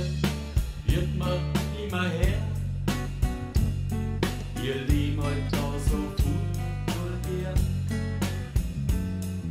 Seite wird man immer her. Wir leben heute auch so gut kultiert.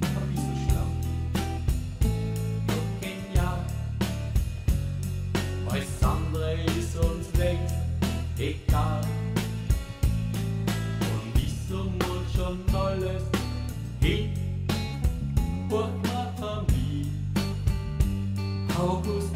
Ein bisschen schlau, noch genial. Alles andere ist uns längst egal. Und ich so muss schon alles hin? Burg August.